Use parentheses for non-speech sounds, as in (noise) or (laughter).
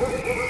Woo! (laughs)